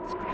left screen.